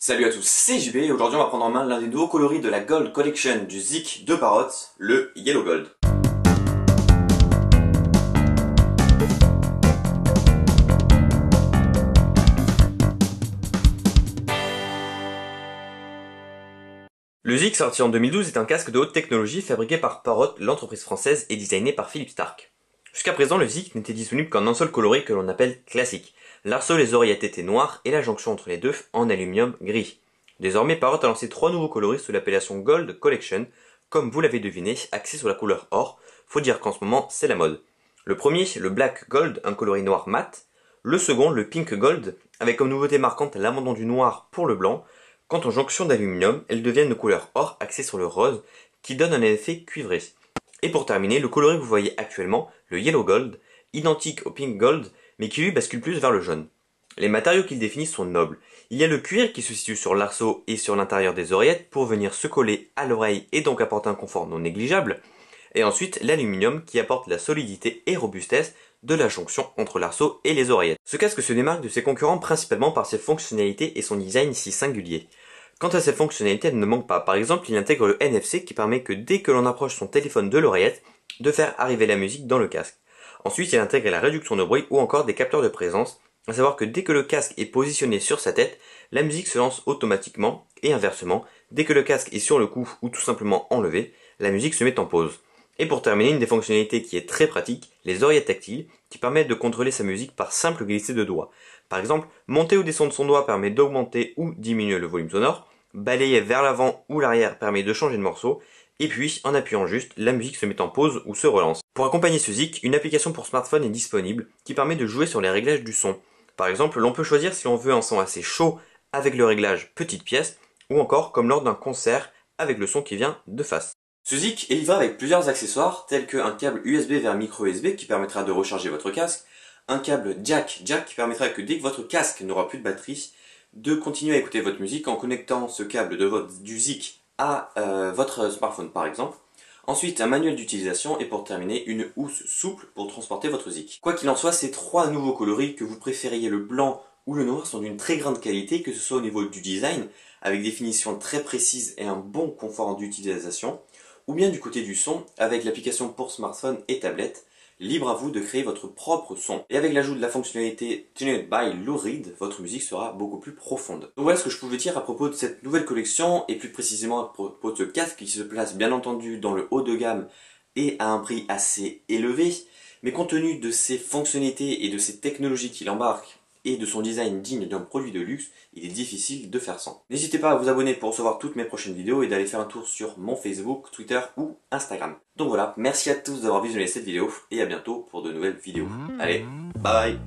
Salut à tous, c'est JB et aujourd'hui on va prendre en main l'un des nouveaux coloris de la Gold Collection du Zik de Parrot, le Yellow Gold. Le Zik sorti en 2012 est un casque de haute technologie fabriqué par Parrot, l'entreprise française, et designé par Philippe Stark. Jusqu'à présent, le Zik n'était disponible qu'en un seul coloris que l'on appelle classique. L'arceau les oreillettes étaient noires et la jonction entre les deux en aluminium gris. Désormais, Parrot a lancé trois nouveaux coloris sous l'appellation Gold Collection, comme vous l'avez deviné, axés sur la couleur or. Faut dire qu'en ce moment, c'est la mode. Le premier, le Black Gold, un coloris noir mat. Le second, le Pink Gold, avec comme nouveauté marquante l'abandon du noir pour le blanc. Quant aux jonctions d'aluminium, elles deviennent de couleur or axée sur le rose, qui donne un effet cuivré. Et pour terminer, le coloris que vous voyez actuellement, le Yellow Gold, identique au Pink Gold, mais qui lui bascule plus vers le jaune. Les matériaux qu'il définit sont nobles. Il y a le cuir qui se situe sur l'arceau et sur l'intérieur des oreillettes pour venir se coller à l'oreille et donc apporter un confort non négligeable. Et ensuite l'aluminium qui apporte la solidité et robustesse de la jonction entre l'arceau et les oreillettes. Ce casque se démarque de ses concurrents principalement par ses fonctionnalités et son design si singulier. Quant à ses fonctionnalités, elles ne manquent pas. Par exemple, il intègre le NFC qui permet que dès que l'on approche son téléphone de l'oreillette, de faire arriver la musique dans le casque. Ensuite, il intègre la réduction de bruit ou encore des capteurs de présence, à savoir que dès que le casque est positionné sur sa tête, la musique se lance automatiquement, et inversement, dès que le casque est sur le cou ou tout simplement enlevé, la musique se met en pause. Et pour terminer, une des fonctionnalités qui est très pratique, les oreillettes tactiles, qui permettent de contrôler sa musique par simple glissé de doigts. Par exemple, monter ou descendre son doigt permet d'augmenter ou diminuer le volume sonore, balayer vers l'avant ou l'arrière permet de changer de morceau, et puis, en appuyant juste, la musique se met en pause ou se relance. Pour accompagner ce zik, une application pour smartphone est disponible qui permet de jouer sur les réglages du son. Par exemple, l'on peut choisir si l'on veut un son assez chaud avec le réglage petite pièce, ou encore comme lors d'un concert avec le son qui vient de face. Ce Zik est livré avec plusieurs accessoires tels qu'un câble USB vers micro USB qui permettra de recharger votre casque, un câble jack jack qui permettra que dès que votre casque n'aura plus de batterie, de continuer à écouter votre musique en connectant ce câble de votre, du Zik à euh, votre smartphone par exemple. Ensuite, un manuel d'utilisation et pour terminer, une housse souple pour transporter votre Zik. Quoi qu'il en soit, ces trois nouveaux coloris, que vous préfériez le blanc ou le noir, sont d'une très grande qualité, que ce soit au niveau du design, avec des finitions très précises et un bon confort d'utilisation, ou bien du côté du son, avec l'application pour smartphone et tablette, libre à vous de créer votre propre son. Et avec l'ajout de la fonctionnalité Tuned by Lou votre musique sera beaucoup plus profonde. Donc voilà ce que je pouvais dire à propos de cette nouvelle collection, et plus précisément à propos de ce casque qui se place bien entendu dans le haut de gamme et à un prix assez élevé. Mais compte tenu de ses fonctionnalités et de ses technologies qu'il embarque, et de son design digne d'un produit de luxe, il est difficile de faire sans. N'hésitez pas à vous abonner pour recevoir toutes mes prochaines vidéos et d'aller faire un tour sur mon Facebook, Twitter ou Instagram. Donc voilà, merci à tous d'avoir visionné cette vidéo et à bientôt pour de nouvelles vidéos. Allez, bye